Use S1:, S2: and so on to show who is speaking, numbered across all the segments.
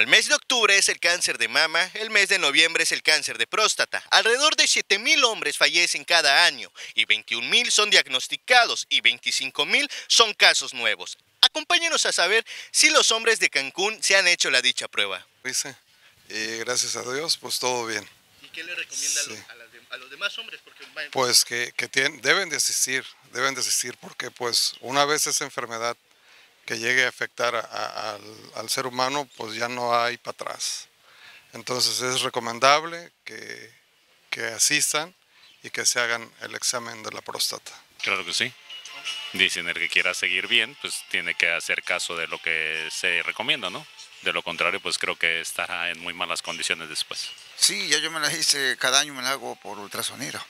S1: Como el mes de octubre es el cáncer de mama, el mes de noviembre es el cáncer de próstata. Alrededor de 7.000 hombres fallecen cada año y 21.000 son diagnosticados y 25.000 son casos nuevos. Acompáñenos a saber si los hombres de Cancún se han hecho la dicha prueba.
S2: Dice, y gracias a Dios, pues todo bien.
S1: ¿Y qué le recomienda
S2: Sí.
S1: a, los, a demás hombres? Porque
S2: Pues que, que tien- deben de asistir, deben de asistir porque pues una vez esa enfermedad que llegue a afectar a- a- al, al ser humano, pues ya no hay para atrás. Entonces es recomendable que, que asistan y que se hagan el examen de la próstata.
S3: Claro que sí. Dicen el que quiera seguir bien, pues tiene que hacer caso de lo que se recomienda, ¿no? De lo contrario, pues creo que estará en muy malas condiciones después.
S4: Sí, ya yo me la hice, cada año me la hago por ultrasonido.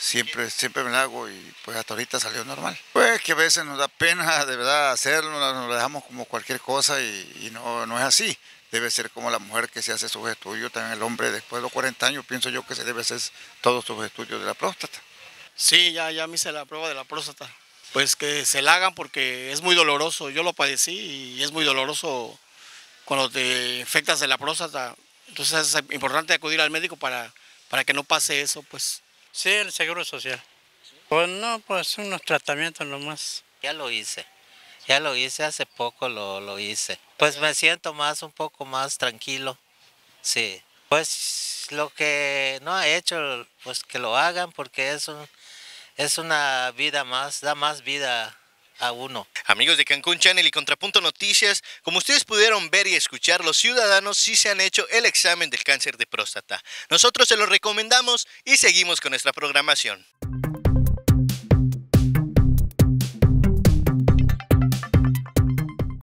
S4: Siempre, siempre me la hago y pues hasta ahorita salió normal. Pues que a veces nos da pena de verdad hacerlo, nos lo dejamos como cualquier cosa y, y no, no es así. Debe ser como la mujer que se hace sus estudios, también el hombre después de los 40 años pienso yo que se debe hacer todos sus estudios de la próstata.
S5: Sí, ya, ya me hice la prueba de la próstata. Pues que se la hagan porque es muy doloroso. Yo lo padecí y es muy doloroso cuando te infectas de la próstata. Entonces es importante acudir al médico para, para que no pase eso, pues.
S6: Sí, el seguro social. Pues no, pues unos tratamientos nomás.
S7: Ya lo hice. Ya lo hice, hace poco lo, lo hice. Pues me siento más, un poco más tranquilo. Sí. Pues lo que no ha hecho, pues que lo hagan porque es, un, es una vida más, da más vida
S1: Amigos de Cancún Channel y Contrapunto Noticias, como ustedes pudieron ver y escuchar, los ciudadanos sí se han hecho el examen del cáncer de próstata. Nosotros se lo recomendamos y seguimos con nuestra programación.